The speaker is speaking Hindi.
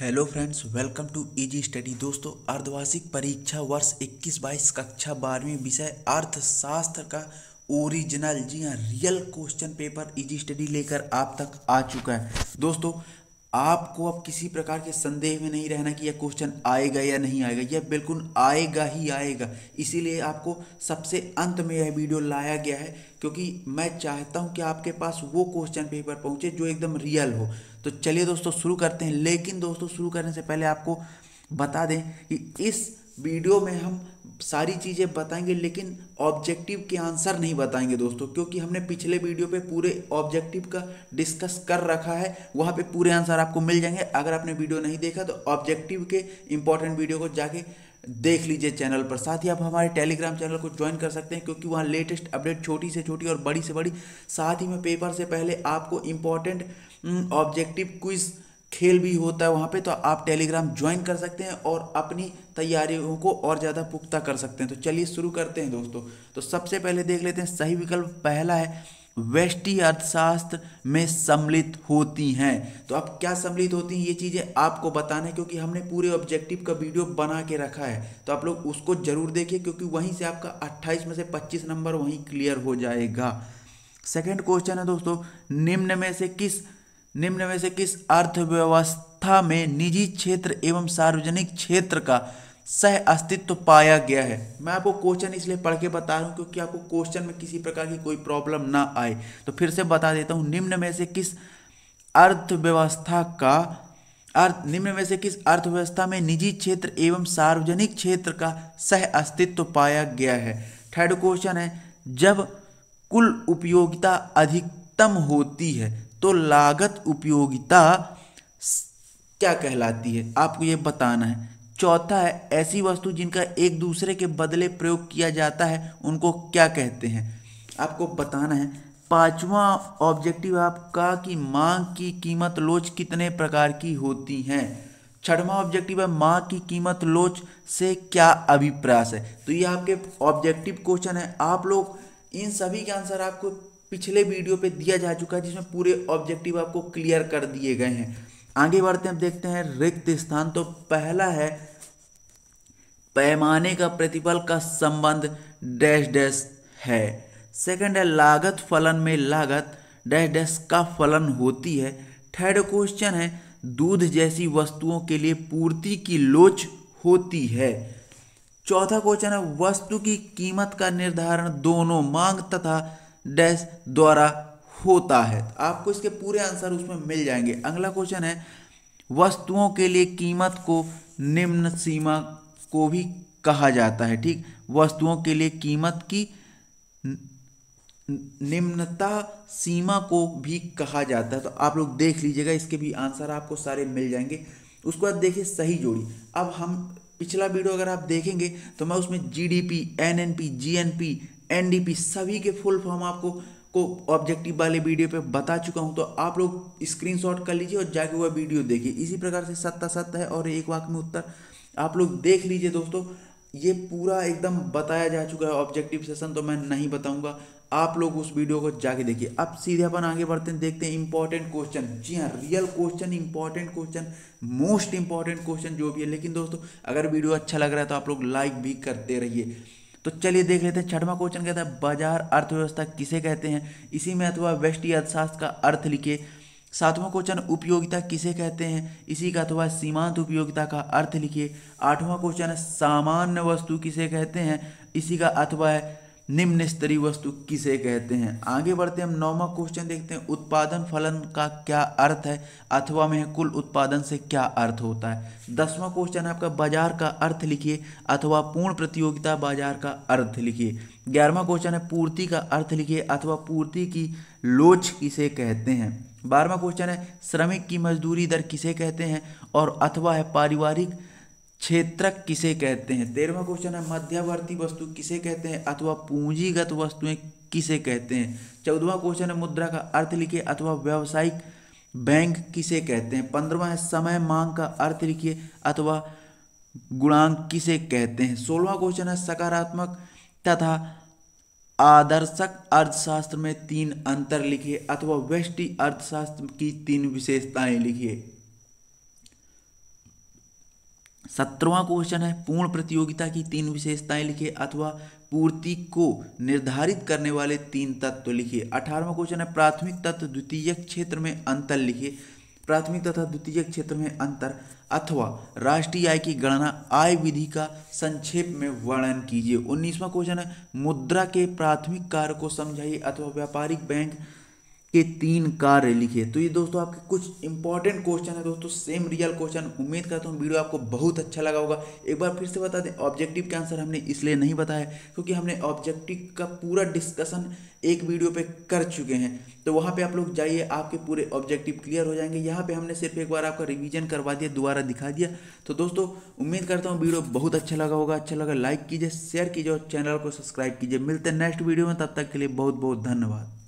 Hello friends, welcome to Easy Study दोस्तों, अर्धवार्षिक परीक्षा वर्ष 21-22 कक्षा बारहवीं विषय अर्थशास्त्र का ओरिजिनल जी हाँ real question paper Easy Study लेकर आप तक आ चुका है। दोस्तों, आपको अब किसी प्रकार के संदेह में नहीं रहना कि यह क्वेश्चन आएगा या नहीं आएगा। यह बिल्कुल आएगा ही आएगा। इसीलिए आपको सबसे अंत में यह वीडियो लाया गया है, क्योंकि मैं चाहता हूँ कि आपके पास वो क्वेश्चन पेपर पहुँचे जो एकदम रियल हो। तो चलिए दोस्तों शुरू करते हैं। लेकिन दोस्तों शुरू करने से पहले आपको बता दें कि इस वीडियो में हम सारी चीज़ें बताएँगे, लेकिन ऑब्जेक्टिव के आंसर नहीं बताएँगे दोस्तों, क्योंकि हमने पिछले वीडियो पे पूरे ऑब्जेक्टिव का डिस्कस कर रखा है। वहाँ पे पूरे आंसर आपको मिल जाएँगे। अगर आपने वीडियो नहीं देखा तो ऑब्जेक्टिव के इंपॉर्टेंट वीडियो को जाके देख लीजिए चैनल पर। साथ ही आप हमारे टेलीग्राम चैनल को ज्वाइन कर सकते हैं, क्योंकि वहाँ लेटेस्ट अपडेट छोटी से छोटी और बड़ी से बड़ी। साथ ही में पेपर से पहले आपको इंपॉर्टेंट ऑब्जेक्टिव क्विज़ खेल भी होता है वहाँ पे तो आप टेलीग्राम ज्वाइन कर सकते हैं और अपनी तैयारियों को और ज़्यादा पुख्ता कर सकते हैं। तो चलिए शुरू करते हैं दोस्तों। तो सबसे पहले देख लेते हैं, सही विकल्प पहला है वेष्टि अर्थशास्त्र में सम्मिलित होती हैं। तो अब क्या सम्मिलित होती हैं? ये चीज़ें आपको बताना है, क्योंकि हमने पूरे ऑब्जेक्टिव का वीडियो बना के रखा है। तो आप लोग उसको ज़रूर देखिए, क्योंकि वहीं से आपका 28 में से 25 नंबर वहीं क्लियर हो जाएगा। सेकेंड क्वेश्चन है दोस्तों, निम्न में से किस, निम्न में से किस अर्थव्यवस्था में निजी क्षेत्र एवं सार्वजनिक क्षेत्र का सह अस्तित्व पाया गया है। मैं आपको क्वेश्चन इसलिए पढ़ के बता रहा हूँ क्योंकि आपको क्वेश्चन में किसी प्रकार की कोई प्रॉब्लम ना आए। तो फिर से बता देता हूँ, निम्न में से किस अर्थव्यवस्था का अर्थ, निम्न में से किस अर्थव्यवस्था में निजी क्षेत्र एवं सार्वजनिक क्षेत्र का सह अस्तित्व पाया गया है? थर्ड क्वेश्चन है, जब कुल उपयोगिता अधिकतम होती है तो लागत उपयोगिता क्या कहलाती है? आपको ये बताना है। चौथा है, ऐसी वस्तु जिनका एक दूसरे के बदले प्रयोग किया जाता है, उनको क्या कहते हैं? आपको बताना है, पांचवा ऑब्जेक्टिव आपका कि मांग की कीमत लोच कितने प्रकार की होती हैं? छठवा ऑब्जेक्टिव है माँ की कीमत लोच से क्या अभिप्रास है? तो ये आपके ऑब्जेक्टिव क्वेश्चन है। आप लोग, इन सभी के आंसर आपको पिछले वीडियो पे दिया जा चुका है, जिसमें पूरे ऑब्जेक्टिव आपको क्लियर कर दिए गए हैं। आगे बढ़ते हैं, देखते हैं रिक्त स्थान। तो पहला है पैमाने का प्रतिफल का संबंध डैश डैश है। सेकंड है, लागत फलन में लागत, डैश डैश का फलन होती है। थर्ड क्वेश्चन है, दूध जैसी वस्तुओं के लिए पूर्ति की लोच होती है। चौथा क्वेश्चन है, वस्तु की कीमत का निर्धारण दोनों मांग तथा डैश द्वारा होता है। आपको इसके पूरे आंसर उसमें मिल जाएँगे। अगला क्वेश्चन है, वस्तुओं के लिए कीमत को निम्न सीमा को भी कहा जाता है, ठीक? वस्तुओं के लिए कीमत की निम्नता सीमा को भी कहा जाता है। तो आप लोग देख लीजिएगा, इसके भी आंसर आपको सारे मिल जाएँगे। उसके बाद देखिए सही जोड़ी। अब हम पिछला वीडियो अगर आप देखेंगे तो मैं उसमें G D P N N P GDP NNP GNP NDP सभी के फुल फॉर्म आपको, को ऑब्जेक्टिव वाले वीडियो पे बता चुका हूँ। तो आप लोग स्क्रीनशॉट कर लीजिए और जाके वह वीडियो देखिए। इसी प्रकार से सत्ता सत्य है और एक वाक में उत्तर आप लोग देख लीजिए दोस्तों, ये पूरा एकदम बताया जा चुका है ऑब्जेक्टिव सेशन तो मैं नहीं बताऊँगा। आप लोग उस वीडियो को जाके देखिए। अब सीधे अपन आगे बढ़ते हैं, देखते हैं इंपॉर्टेंट क्वेश्चन जी हाँ real question important question most important question जो भी है। लेकिन दोस्तों, अगर वीडियो अच्छा लग रहा है तो आप लोग लाइक भी करते रहिए। तो चलिए देख लेते हैं, छठवा क्वेश्चन कहता है, बाज़ार अर्थव्यवस्था किसे कहते हैं? इसी में अथवा व्यष्टि अर्थशास्त्र का अर्थ लिखे सातवां क्वेश्चन उपयोगिता किसे कहते हैं? इसी का अथवा सीमांत उपयोगिता का अर्थ लिखिए। आठवां क्वेश्चन, सामान्य वस्तु किसे कहते हैं? इसी का अथवा है, निम्न स्तरीय वस्तु किसे कहते हैं? आगे बढ़ते हैं, हम नौवा क्वेश्चन देखते हैं। उत्पादन फलन का क्या अर्थ है? अथवा में कुल उत्पादन से क्या अर्थ होता है? दसवां क्वेश्चन है आपका, बाज़ार का अर्थ लिखिए। अथवा पूर्ण प्रतियोगिता, बाज़ार का अर्थ लिखिए। ग्यारहवा क्वेश्चन है, पूर्ति का अर्थ लिखिए। अथवा पूर्ति की लोच किसे कहते हैं? बारहवा क्वेश्चन है, श्रमिक की मजदूरी दर किसे कहते हैं और अथवा है पारिवारिक क्षेत्रक किसे कहते हैं? तेरहवा क्वेश्चन है, मध्यवर्ती वस्तु किसे कहते हैं अथवा पूंजीगत वस्तुएँ किसे कहते हैं? चौदहवा क्वेश्चन है, मुद्रा का अर्थ लिखिए अथवा व्यावसायिक बैंक किसे कहते हैं? पंद्रवा है, समय मांग का अर्थ लिखिए अथवा गुणांक किसे कहते हैं? सोलवा क्वेश्चन है, सकारात्मक तथा आदर्शक अर्थशास्त्र में तीन अंतर लिखिए अथवा व्यष्टि अर्थशास्त्र की तीन विशेषताएँ लिखिए। सत्रवा क्वेश्चन है, पूर्ण प्रतियोगिता की तीन विशेषताएँ लिखे अथवा पूर्ति को निर्धारित करने वाले तीन तत्व लिखिए। अठारहवां क्वेश्चन है, प्राथमिक तत्व द्वितीय क्षेत्र में अंतर लिखिए। प्राथमिक तथा द्वितीय क्षेत्र में अंतर अथवा राष्ट्रीय आय की गणना आय विधि का संक्षेप में वर्णन कीजिए। उन्नीसवा क्वेश्चन है, मुद्रा के प्राथमिक कार्य को समझाइए अथवा व्यापारिक बैंक के तीन कार्य लिखे। तो ये दोस्तों आपके कुछ इंपॉर्टेंट क्वेश्चन है दोस्तों सेम रियल क्वेश्चन उम्मीद करता हूँ वीडियो आपको बहुत अच्छा लगा होगा। एक बार फिर से बता दें ऑब्जेक्टिव के आंसर हमने इसलिए नहीं बताया क्योंकि हमने ऑब्जेक्टिव का पूरा डिस्कशन एक वीडियो पे कर चुके हैं। तो वहाँ पे आप लोग जाइए, आपके पूरे ऑब्जेक्टिव क्लियर हो जाएँगे। यहाँ पे हमने सिर्फ़ एक बार आपका रिवीजन करवा दिया, दोबारा दिखा दिया। तो दोस्तों, उम्मीद करता हूँ वीडियो बहुत अच्छा लगा होगा। अच्छा लगा लाइक कीजिए शेयर कीजिए और चैनल को सब्सक्राइब कीजिए। मिलते हैं नेक्स्ट वीडियो में, तब तक के लिए बहुत बहुत धन्यवाद।